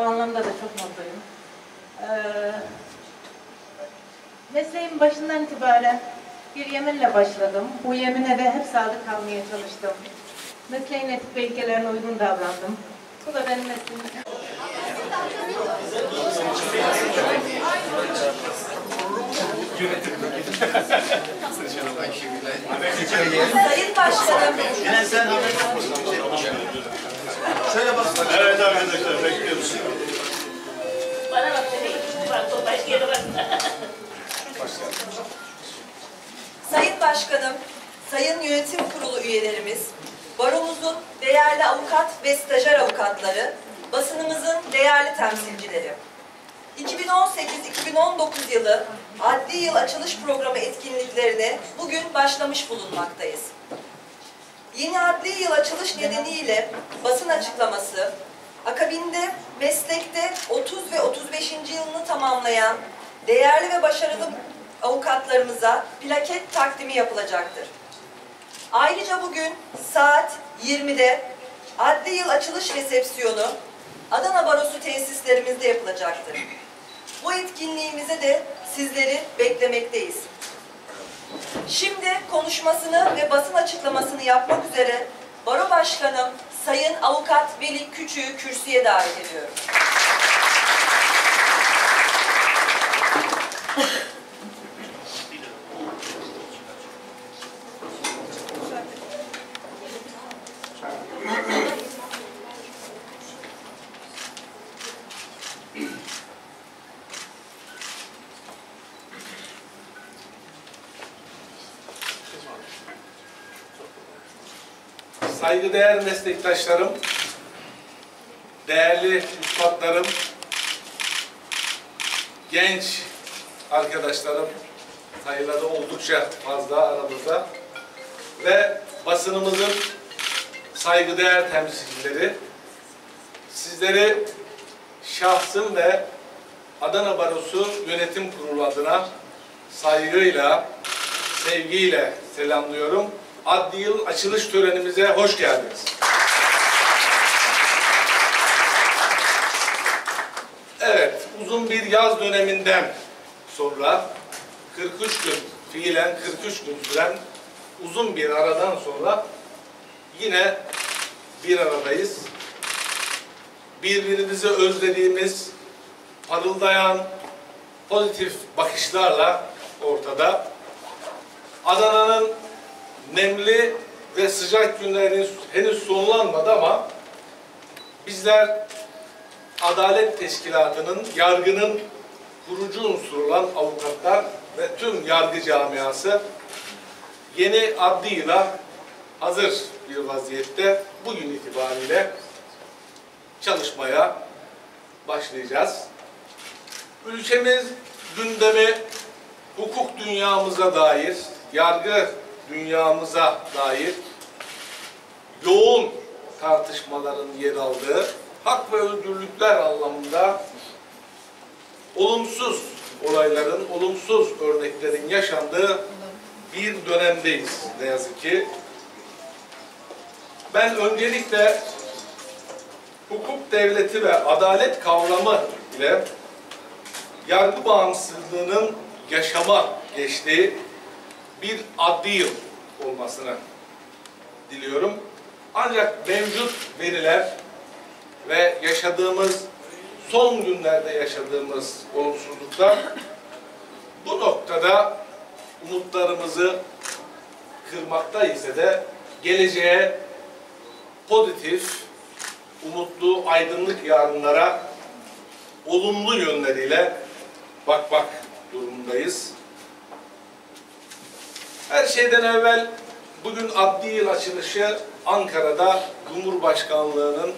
anlamda da çok mutluyum. Ee, mesleğin başından itibaren bir yeminle başladım. Bu yemine de hep sadık kalmaya çalıştım. Mesleğin etik ve ilkelerine uygun davrandım. Bu da benim mesleğim. Sayın Başkanım, Evet arkadaşlar bekliyoruz. Bana bak dedi, bak bak. Sayın Başkanım, Sayın Yönetim Kurulu üyelerimiz, baromuzun değerli avukat ve stajyer avukatları, basınımızın değerli temsilcileri. 2018-2019 yılı adli yıl açılış programı etkinliklerine bugün başlamış bulunmaktayız. Yeni adli yıl açılış nedeniyle açıklaması, akabinde meslekte 30 ve 35. yılını tamamlayan değerli ve başarılı avukatlarımıza plaket takdimi yapılacaktır. Ayrıca bugün saat 20'de adli yıl açılış resepsiyonu Adana Barosu tesislerimizde yapılacaktır. Bu etkinliğimize de sizleri beklemekteyiz. Şimdi konuşmasını ve basın açıklamasını yapmak üzere Baro Başkanım Sayın Avukat Veli Küçüğü kürsüye davet ediyorum. Saygıdeğer meslektaşlarım, değerli üstadlarım, genç arkadaşlarım, sayıları oldukça fazla aramızda ve basınımızın saygıdeğer temsilcileri, sizleri şahsım ve Adana Barosu Yönetim Kurulu adına saygıyla, sevgiyle selamlıyorum. Adli yıl açılış törenimize hoş geldiniz. Evet, uzun bir yaz döneminden sonra 43 gün, fiilen 43 gün süren uzun bir aradan sonra yine bir aradayız. Birbirimizi özlediğimiz, parıldayan, pozitif bakışlarla ortada. Adana'nın nemli ve sıcak günlerin henüz sonlanmadı ama bizler Adalet Teşkilatı'nın, yargının kurucu unsuru olan avukatlar ve tüm yargı camiası yeni adli yıla hazır bir vaziyette bugün itibariyle çalışmaya başlayacağız. Ülkemiz gündemi hukuk dünyamıza dair, yargı dünyamıza dair yoğun tartışmaların yer aldığı hak ve özgürlükler anlamında olumsuz olayların, olumsuz örneklerin yaşandığı bir dönemdeyiz ne yazık ki. Ben öncelikle hukuk devleti ve adalet kavramı ile yargı bağımsızlığının yaşama geçtiği bir adli yıl olmasını diliyorum. Ancak mevcut veriler ve yaşadığımız son günlerde yaşadığımız olumsuzluklar bu noktada umutlarımızı kırmakta ise de geleceğe pozitif, umutlu, aydınlık yarınlara olumlu yönleriyle bakmak durumundayız. Her şeyden evvel bugün adli yıl açılışı Ankara'da Cumhurbaşkanlığı'nın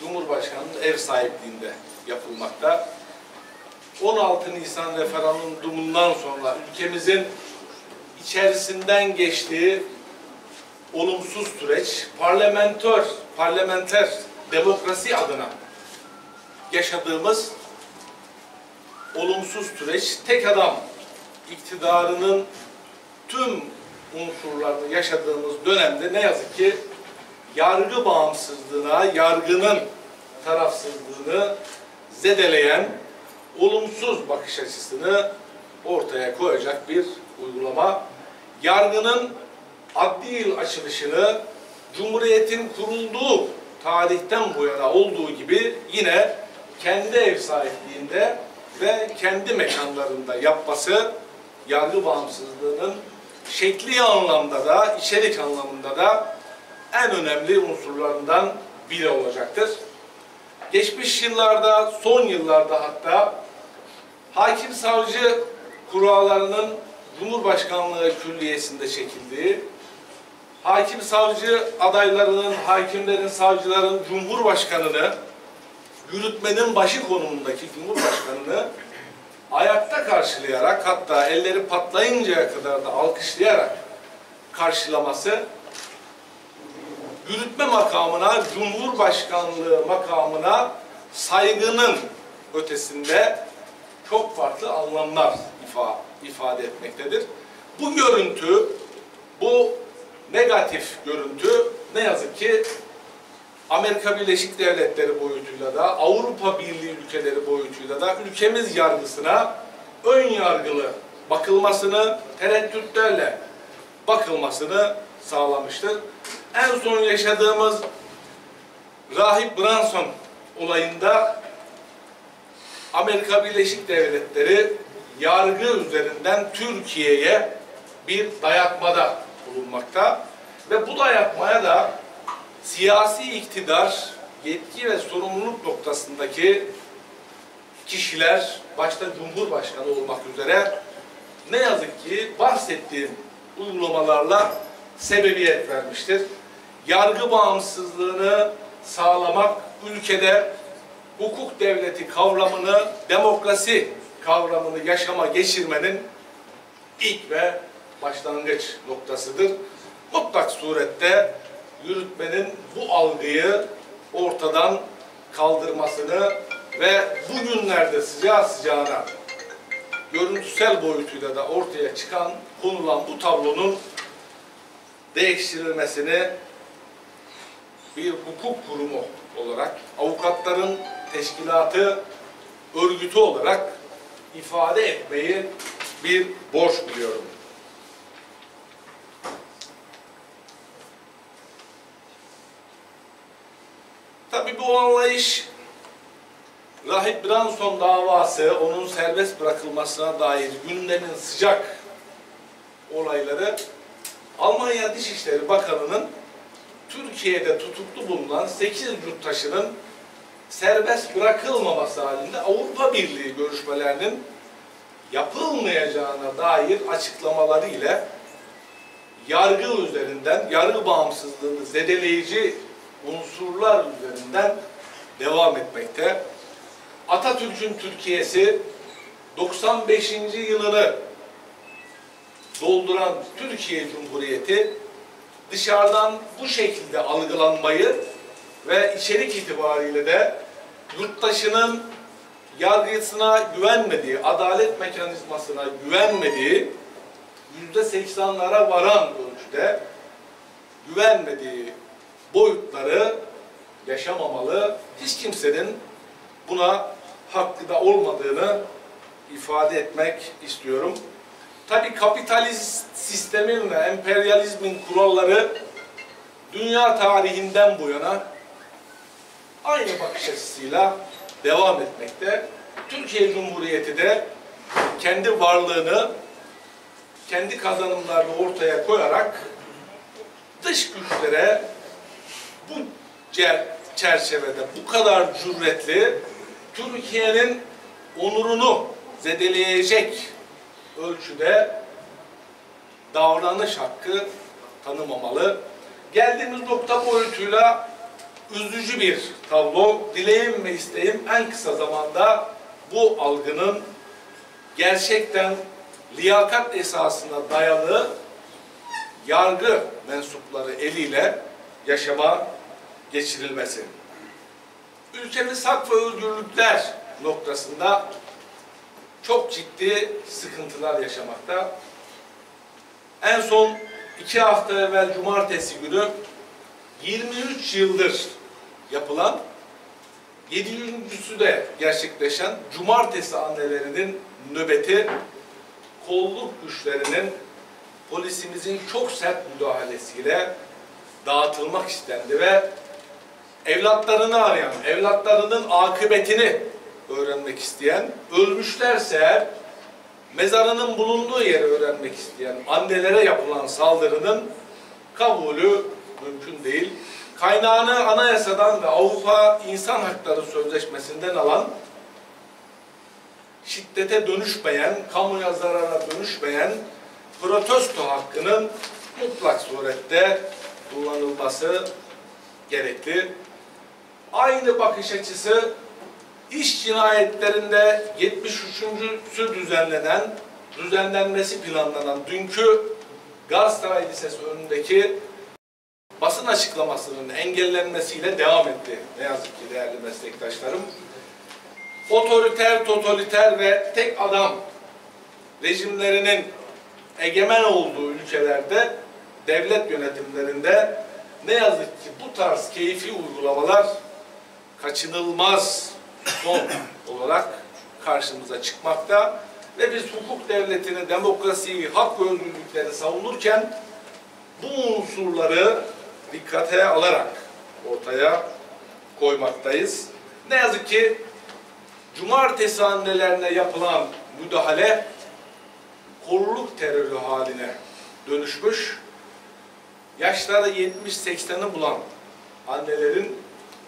Cumhurbaşkanı'nın ev sahipliğinde yapılmakta. 16 Nisan referandumundan sonra ülkemizin içerisinden geçtiği olumsuz süreç parlamentör, parlamenter demokrasi adına yaşadığımız olumsuz süreç tek adam iktidarının tüm unsurlarını yaşadığımız dönemde ne yazık ki yargı bağımsızlığına, yargının tarafsızlığını zedeleyen olumsuz bakış açısını ortaya koyacak bir uygulama. Yargının adli yıl açılışını Cumhuriyet'in kurulduğu tarihten bu yana olduğu gibi yine kendi ev sahipliğinde ve kendi mekanlarında yapması yargı bağımsızlığının şekli anlamda da, içerik anlamında da en önemli unsurlarından biri olacaktır. Geçmiş yıllarda, son yıllarda hatta hakim savcı kurallarının Cumhurbaşkanlığı Külliyesi'nde çekildiği, hakim savcı adaylarının, hakimlerin, savcıların Cumhurbaşkanını, yürütmenin başı konumundaki Cumhurbaşkanını ayakta karşılayarak hatta elleri patlayıncaya kadar da alkışlayarak karşılaması yürütme makamına, Cumhurbaşkanlığı makamına saygının ötesinde çok farklı anlamlar ifa, ifade etmektedir. Bu görüntü, bu negatif görüntü ne yazık ki Amerika Birleşik Devletleri boyutuyla da Avrupa Birliği ülkeleri boyutuyla da ülkemiz yargısına ön yargılı bakılmasını, tereddütlerle bakılmasını sağlamıştır. En son yaşadığımız Rahip Branson olayında Amerika Birleşik Devletleri yargı üzerinden Türkiye'ye bir dayatmada bulunmakta ve bu dayatmaya da siyasi iktidar, yetki ve sorumluluk noktasındaki kişiler, başta Cumhurbaşkanı olmak üzere ne yazık ki bahsettiğim uygulamalarla sebebiyet vermiştir. Yargı bağımsızlığını sağlamak ülkede hukuk devleti kavramını, demokrasi kavramını yaşama geçirmenin ilk ve başlangıç noktasıdır. Mutlak surette yürütmenin bu algıyı ortadan kaldırmasını ve bugünlerde sıcağı sıcağına görüntüsel boyutuyla da ortaya çıkan, konulan bu tablonun değiştirilmesini bir hukuk kurumu olarak, avukatların teşkilatı, örgütü olarak ifade etmeyi bir borç biliyorum. Tabii bu anlayış Rahip Branson davası, onun serbest bırakılmasına dair gündemin sıcak olayları Almanya Dışişleri Bakanı'nın Türkiye'de tutuklu bulunan 8 yurttaşının serbest bırakılmaması halinde Avrupa Birliği görüşmelerinin yapılmayacağına dair açıklamaları ile yargı üzerinden, yargı bağımsızlığını zedeleyici unsurlar üzerinden devam etmekte. Atatürk'ün Türkiye'si 95. yılını dolduran Türkiye Cumhuriyeti dışarıdan bu şekilde algılanmayı ve içerik itibariyle de yurttaşının yargısına güvenmediği, adalet mekanizmasına güvenmediği, yüzde seksanlara varan ölçüde güvenmediği boyutları yaşamamalı. Hiç kimsenin buna hakkı da olmadığını ifade etmek istiyorum. Tabii kapitalist sistemin ve emperyalizmin kuralları dünya tarihinden bu yana aynı bakış açısıyla devam etmekte. Türkiye Cumhuriyeti de kendi varlığını kendi kazanımlarını ortaya koyarak dış güçlere bu çerçevede bu kadar cüretli Türkiye'nin onurunu zedeleyecek ölçüde davranış hakkı tanımamalı. Geldiğimiz nokta boyutuyla üzücü bir tablo. Dileğim ve isteğim en kısa zamanda bu algının gerçekten liyakat esasına dayalı yargı mensupları eliyle yaşama geçirilmesi. Ülkemiz hak ve özgürlükler noktasında çok ciddi sıkıntılar yaşamakta. En son iki hafta evvel cumartesi günü 23 yıldır yapılan Yedincüsü de gerçekleşen cumartesi annelerinin nöbeti kolluk güçlerinin polisimizin çok sert müdahalesiyle dağıtılmak istendi ve evlatlarını arayan, evlatlarının akıbetini öğrenmek isteyen, ölmüşlerse eğer mezarının bulunduğu yeri öğrenmek isteyen annelere yapılan saldırının kabulü mümkün değil. Kaynağını anayasadan ve Avrupa İnsan Hakları Sözleşmesi'nden alan şiddete dönüşmeyen, kamuya zarara dönüşmeyen protesto hakkının mutlak surette kullanılması gerekli. Aynı bakış açısı iş cinayetlerinde 73.sü düzenlenen, düzenlenmesi planlanan dünkü Galatasaray Lisesi önündeki basın açıklamasının engellenmesiyle devam etti. Ne yazık ki değerli meslektaşlarım. Otoriter, totaliter ve tek adam rejimlerinin egemen olduğu ülkelerde, devlet yönetimlerinde ne yazık ki bu tarz keyfi uygulamalar kaçınılmaz son olarak karşımıza çıkmakta ve biz hukuk devletini, demokrasiyi, hak ve özgürlükleri savunurken bu unsurları dikkate alarak ortaya koymaktayız. Ne yazık ki cumartesi annelerine yapılan müdahale kolluk terörü haline dönüşmüş. Yaşları 70-80'i bulan annelerin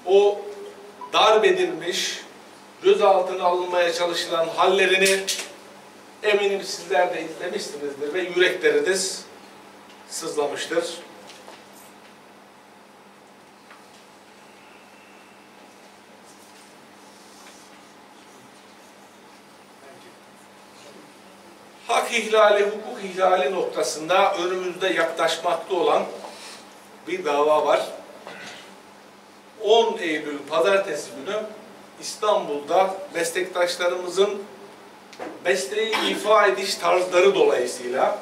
o darp edilmiş, gözaltına alınmaya çalışılan hallerini eminim sizler de izlemişsinizdir ve yürekleriniz sızlamıştır. hak ihlali, hukuk ihlali noktasında önümüzde yaklaşmakta olan bir dava var. 10 Eylül Pazartesi günü İstanbul'da meslektaşlarımızın mesleği ifa ediş tarzları dolayısıyla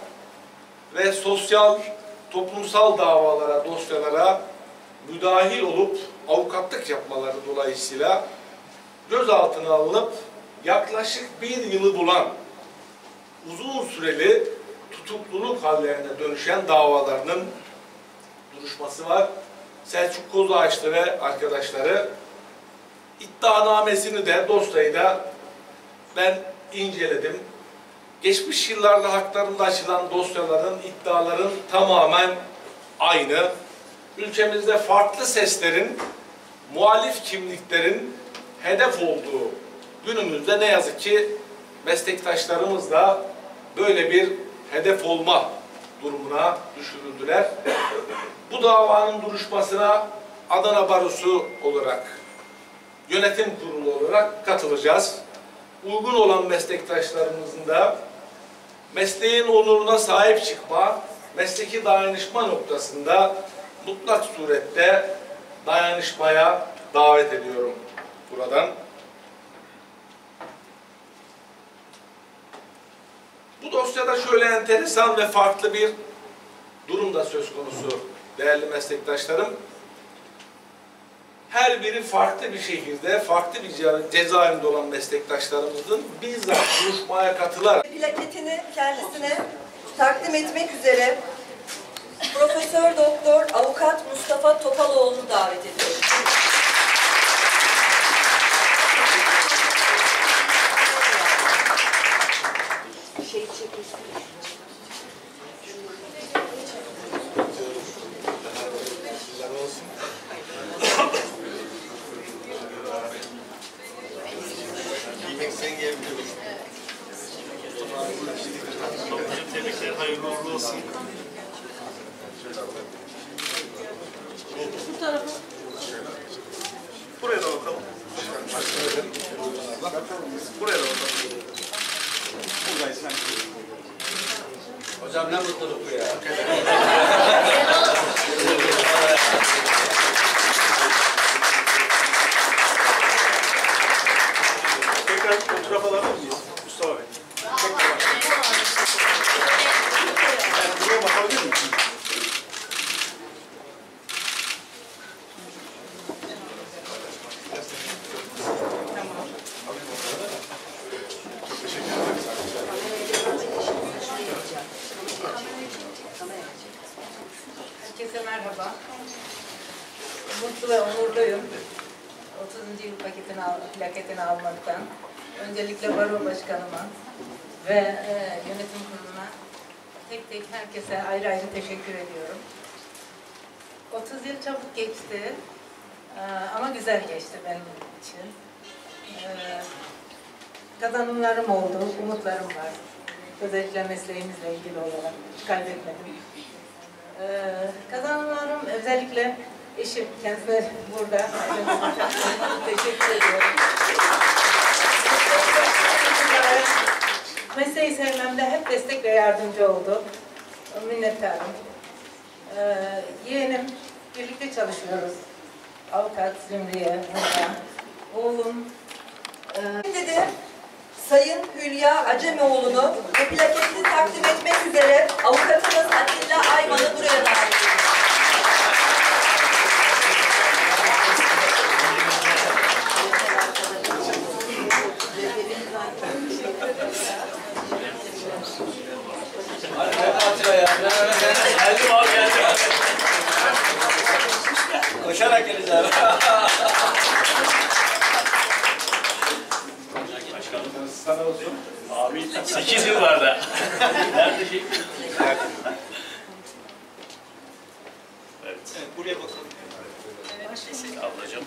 ve sosyal, toplumsal davalara, dosyalara müdahil olup avukatlık yapmaları dolayısıyla gözaltına alınıp yaklaşık bir yılı bulan uzun süreli tutukluluk hallerine dönüşen davalarının duruşması var. Selçuk Kozağaçlı ve arkadaşları iddianamesini de dosyayı da ben inceledim. Geçmiş yıllarda haklarında açılan dosyaların, iddiaların tamamen aynı. Ülkemizde farklı seslerin, muhalif kimliklerin hedef olduğu günümüzde ne yazık ki meslektaşlarımız da böyle bir hedef olma durumuna düşürüldüler. Bu davanın duruşmasına Adana Barosu olarak, yönetim kurulu olarak katılacağız. Uygun olan meslektaşlarımızın da mesleğin onuruna sahip çıkma, mesleki dayanışma noktasında mutlak surette dayanışmaya davet ediyorum buradan. Bu dosyada şöyle enteresan ve farklı bir durum da söz konusu değerli meslektaşlarım. Her biri farklı bir şehirde, farklı bir cezaevinde olan meslektaşlarımızın bizzat duruşmaya katılarak Plaketini kendisine takdim etmek üzere Profesör Doktor Avukat Mustafa Topaloğlu'nu davet ediyorum. irmão Lúcio. Öncelikle baro başkanıma ve e, yönetim kuruluna tek tek herkese ayrı ayrı teşekkür ediyorum. 30 yıl çabuk geçti e, ama güzel geçti benim için. E, kazanımlarım oldu, umutlarım var. Özellikle mesleğimizle ilgili olarak kaybetmedim. Ee, kazanımlarım özellikle eşim, kendisi burada. Teşekkür ediyorum. Mesleği sevmemde hep destek ve yardımcı oldu. Minnettarım. Ee, yeğenim, birlikte çalışıyoruz. Avukat Zümriye. Oğlum, Şimdi de Sayın Hülya Acemoğlu'nu ve plaketini takdim etmek üzere avukatımız Atilla Ayman'ı buraya davet ediyoruz. Geldim abi geldim. Koşarak geleceğim. Başkanım sana olsun. Abi 8 yıl vardı. Nerede şey? Evet. Buraya bakalım. Ablacığım.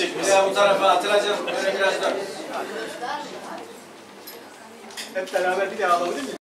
Bir daha bu tarafa atılacağım. Böyle